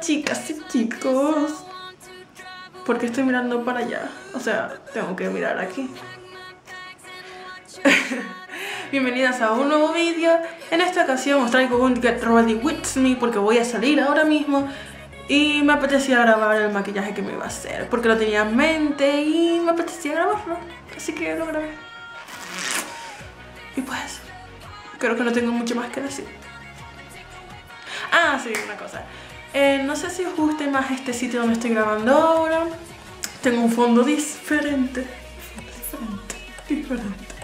chicas y chicos. Porque estoy mirando para allá. O sea, tengo que mirar aquí. Bienvenidas a un nuevo vídeo. En esta ocasión os traigo un Get Ready With Me porque voy a salir ahora mismo. Y me apetecía grabar el maquillaje que me iba a hacer porque lo tenía en mente y me apetecía grabarlo. Así que lo grabé. Y pues, creo que no tengo mucho más que decir. Ah, sí, una cosa. Eh, no sé si os guste más este sitio donde estoy grabando ahora. Tengo un fondo diferente. Diferente, diferente.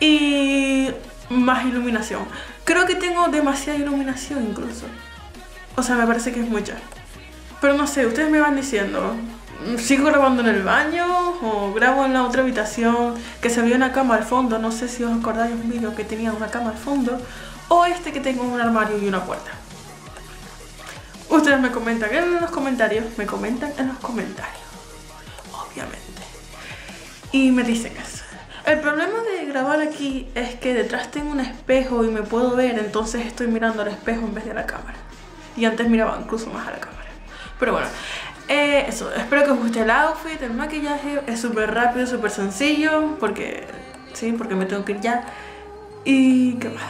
Y más iluminación. Creo que tengo demasiada iluminación incluso. O sea, me parece que es mucha. Pero no sé, ustedes me van diciendo. ¿Sigo grabando en el baño o grabo en la otra habitación que se vio una cama al fondo? No sé si os acordáis un vídeo que tenía una cama al fondo. O este que tengo un armario y una puerta. Ustedes me comentan en los comentarios, me comentan en los comentarios, obviamente. Y me dicen eso. El problema de grabar aquí es que detrás tengo un espejo y me puedo ver, entonces estoy mirando al espejo en vez de a la cámara. Y antes miraba incluso más a la cámara. Pero bueno, eh, eso, espero que os guste el outfit, el maquillaje, es súper rápido, súper sencillo, porque, sí, porque me tengo que ir ya. Y qué más.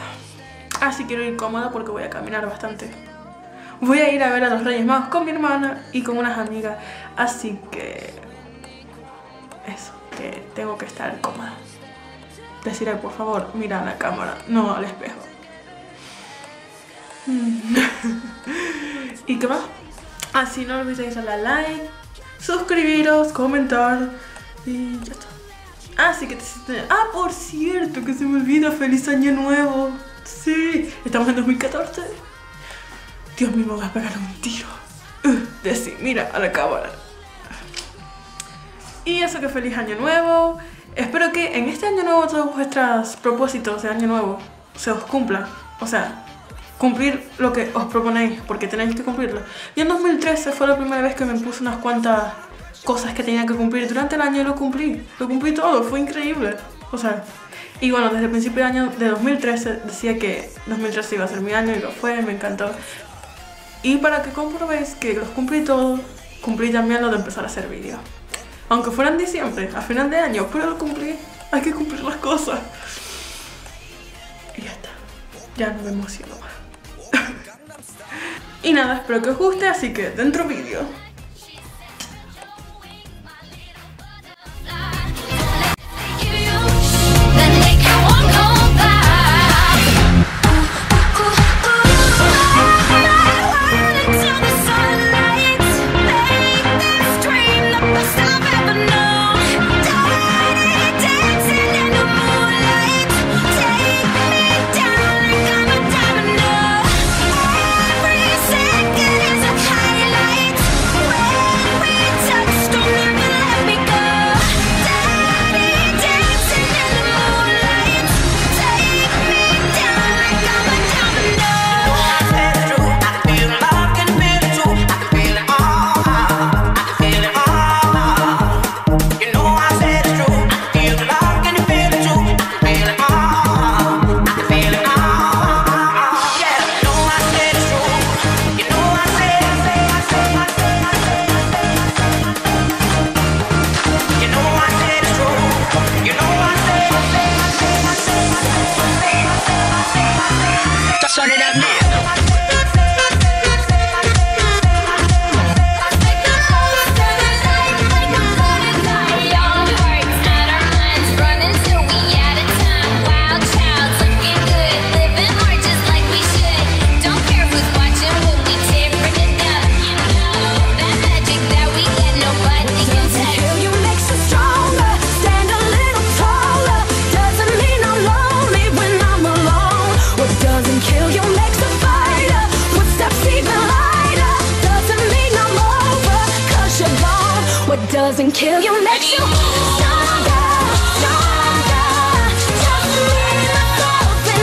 Ah, sí quiero ir cómoda porque voy a caminar bastante. Voy a ir a ver a los Reyes Magos con mi hermana y con unas amigas. Así que... Eso, que tengo que estar cómoda. Deciré, por favor, mira a la cámara, no al espejo. ¿Y qué más? Así no olvidéis darle like, suscribiros, comentar y ya está. Así que te... Ah, por cierto, que se me olvida, feliz año nuevo. Sí, estamos en 2014. Dios mío, me voy a pegar un tiro. Uh, decir, mira a la cámara. Y eso que feliz año nuevo. Espero que en este año nuevo todos vuestros propósitos de año nuevo se os cumplan. O sea, cumplir lo que os proponéis, porque tenéis que cumplirlo. Y en 2013 fue la primera vez que me puse unas cuantas cosas que tenía que cumplir. Durante el año lo cumplí. Lo cumplí todo, fue increíble. O sea, y bueno, desde el principio de año de 2013 decía que 2013 iba a ser mi año y lo fue, me encantó. Y para que comprobéis que los cumplí todos, cumplí también lo de empezar a hacer vídeos. Aunque fuera en diciembre, a final de año, pero lo cumplí. Hay que cumplir las cosas. Y ya está. Ya no me emociono más. y nada, espero que os guste, así que dentro vídeo. Doesn't kill you makes you stronger, stronger.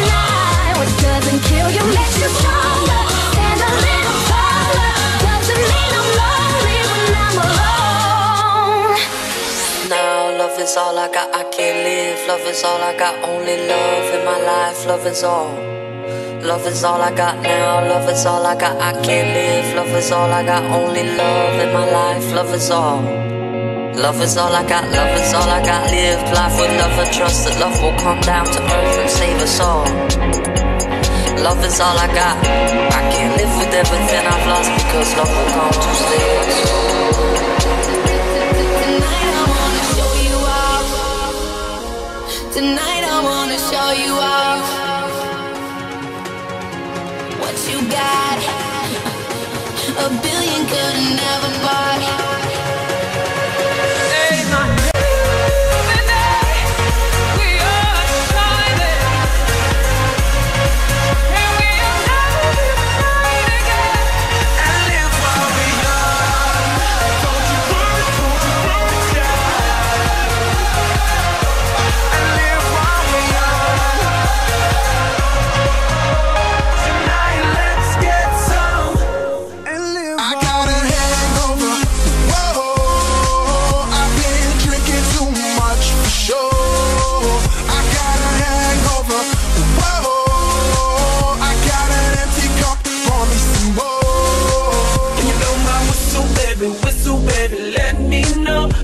I. What doesn't kill you makes you stronger. Stand a little taller. Doesn't mean I'm lonely when I'm alone. Now love is all I got. I can't live. Love is all I got. Only love in my life. Love is all. Love is all I got now, love is all I got. I can't live, love is all I got. Only love in my life, love is all. Love is all I got, love is all I got. Live life with love and trust that love will come down to earth and save us all. Love is all I got. I can't live with everything I've lost because love will come to save us. Tonight I wanna show you off. Tonight I wanna show you off. What you got? A billion could never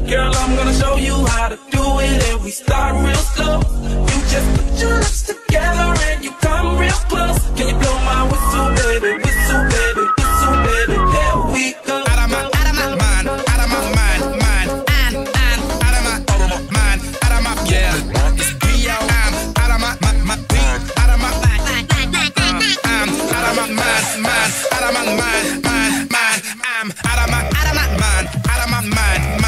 Girl, I'm gonna show you how to do it And we start real slow You just put your lips together and you come real close Can you blow my whistle, baby, whistle, baby, whistle, baby There we go Out of my, out of my mind, out of my mind, mind out of my, out of my mind, out of my, yeah It's I'm out of my, my, my, Out of my, mind, I'm out of my mind, mind, out of my mind, mind, mind I'm out of my, out of my mind, out of my mind, mind